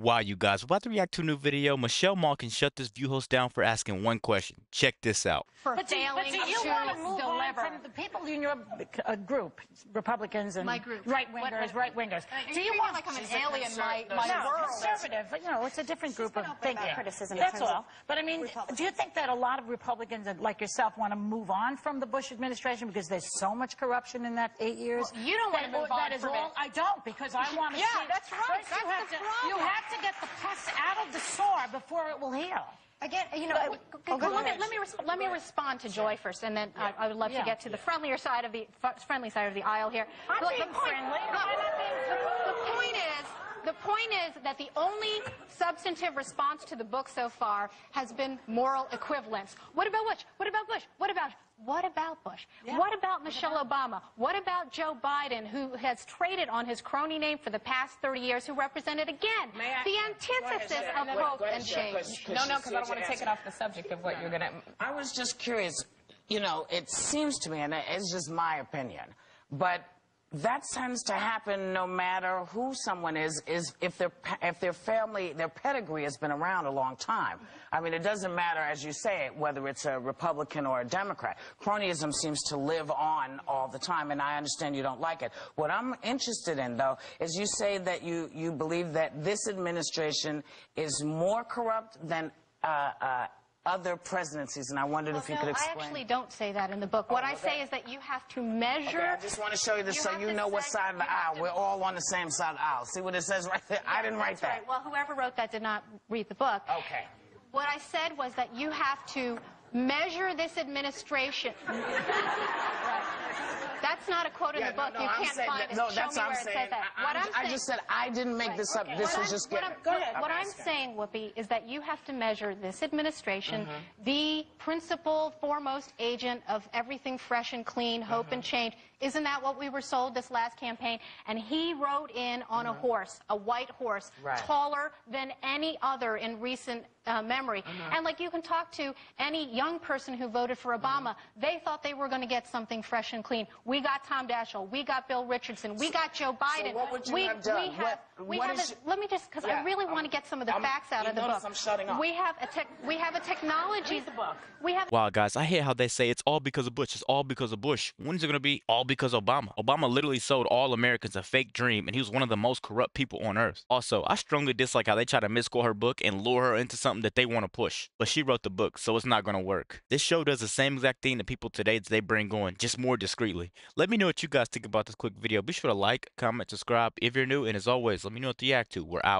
Wow, you guys, we're about to react to a new video. Michelle Malkin shut this view host down for asking one question. Check this out. for But do, failing but do you to want to move on deliver. from the people in your uh, group, Republicans and right-wingers, right wingers? Are Do you you want like I'm an alien, my, my no, world? conservative, but you know, it's a different group of been open about thinking. criticism in That's all. But I mean, do you think that a lot of Republicans like yourself want to move on from the Bush administration because there's so much corruption in that eight years? Well, you don't wanna move on That is from all. it. I don't because I want to Yeah, see. that's right. First That's you have the to, problem. You have to get the pus out of the sore before it will heal. Again, you know, Well, we- okay, oh, well, let, me, let, me let me respond to Joy first, and then I, I would love Yeah. to get to the friendlier side of the f- friendly side of the aisle here. I'm Look, being point, friendly. look, I'm not being the, the point is, the point is that the only substantive response to the book so far has been moral equivalence. What about Bush? What about Bush? What about what about Bush? What about Michelle Obama? What about Joe Biden, who has traded on his crony name for the past 30 years, who represented again I- the antithesis ahead, of Sharon. hope Go ahead, and change? change? 'cause- 'cause No, no, because I don't want to take it off the subject of what you're going to. I was just curious. You know, it seems to me, and it's just my opinion, but that tends to happen no matter who someone is. Is if their if their family, their pedigree has been around a long time. I mean, it doesn't matter, as you say, whether it's a Republican or a Democrat. Cronyism seems to live on all the time, and I understand you don't like it. What I'm interested in, though, is you say that you you believe that this administration is more corrupt than. Uh, uh, other presidencies, and I wondered if you no, could explain. I actually don't say that in the book. What oh, I okay. say is that you have to measure. Okay, I just want to show you this You so you know what side of the aisle. to- We're all on the same side of the aisle. See what it says right there? I didn't write that. right. Well, whoever wrote that did not read the book. Okay. What I said was that you have to measure this administration. Right. That's not a quote in Yeah, the book. no, no, you I'm can't find that- it. no, Show that's me what I'm where it saying. says that. I- what I'm- I'm I just said I didn't make this up. This what was I'm- just what getting. I'm, what-. What I'm saying, Whoopi, is that you have to measure this administration, Mm-hmm. the principal, foremost agent of everything fresh and clean, hope and Mm-hmm. change. Isn't that what we were sold this last campaign? And he rode in on a horse, a white horse, Mm-hmm. Right. taller than any other in recent uh, memory. Mm-hmm. And like you can talk to any young person who voted for Obama, they thought they were going to get something fresh and clean. We got Tom Daschle, we got Bill Richardson, we got Joe Biden. So what would you we, have done? We have, What- we what have is a, your- let me just, because Yeah, I really I'm- want to get some of the I'm- facts out of the notice book. I'm shutting up. We have a tech, we have a technology. We have Wow, guys, I hate how they say it's all because of Bush. It's all because of Bush. When is it going to be all because Obama? Obama literally sold all Americans a fake dream, and he was one of the most corrupt people on earth. Also, I strongly dislike how they try to misquote her book and lure her into something that they want to push. But she wrote the book, so it's not going to work. This show does the same exact thing that people today they bring on, just more discreetly. Let me know what you guys think about this quick video. Be sure to like, comment, subscribe if you're new, and as always, let me know what to react to. We're out.